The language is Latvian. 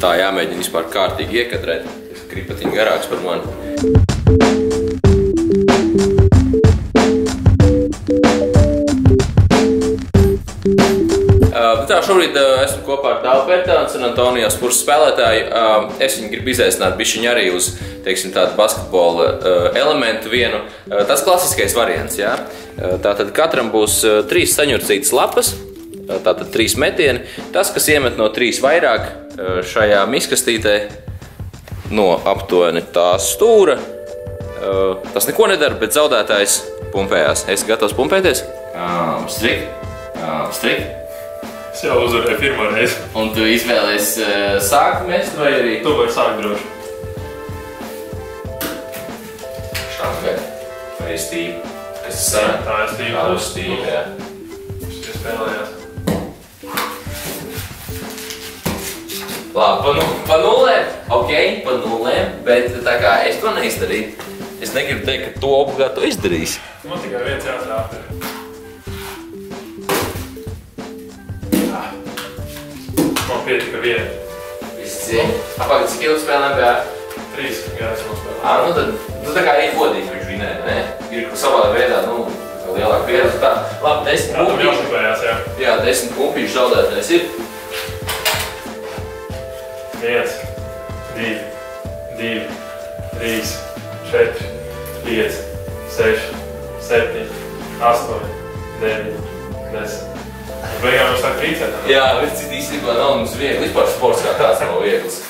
Tā jāmēģina vispār kārtīgi iekadrēt. Tas kripatiņ garāks par mani. Tā šobrīd uh, esmu kopā ar Dāvu Pērtānu, San Antonijas puses spēlētāju. Uh, es viņu gribu izaicināt bišķiņu arī uz, teiksim, tādu basketbola uh, elementu vienu. Uh, tas klasiskais variants, jā. Uh, tātad katram būs uh, trīs saņurcītas lapas, tātad trīs metieni. Tas, kas iemet no trīs vairāk uh, šajā miskastītē no aptuveni tā stūra, uh, tas neko nedara, bet zaudētājs pumpējās. Esi gatavs pumpēties? Um, strik, um, strik. Es jau uzvarēju pirmo reizi. Un tu izvēlējies uh, sākt mest vai arī Tu vari sākt droši. šādi? Vai stīvi? Kas tas sanāk? Tā ir stīva. Tā ir stīvi, jā. Šis spēlējās. Labi, pa, nu, pa nulēm, ok, pa nulēm, bet tā kā es to neizdarīju, es negribu teikt, ka to obligāti izdarīsi. Man tikai viens jāatrāp. Man pietika viena. Viss cieņa. Apakaļ, cik ilgi spēlēm bija? Trīs gājas man spēlē. Ā, nu tad, nu tā kā ir godīgi, viņš vinēja, ne? Ir savā veidā, nu, lielāka pieredze. Tā, labi, desmit jāšupējās, jā. Desmit punktiņš zaudētājs ir. Viens, divi, divi, trīs, četri, pieci, seši, septiņi, astoņi, deviņi, desmit. Beigām jau sāk trīcēt. Jā, bet citi īstenībā nav mums viegli. Vispār sports kā tāds nav viegls.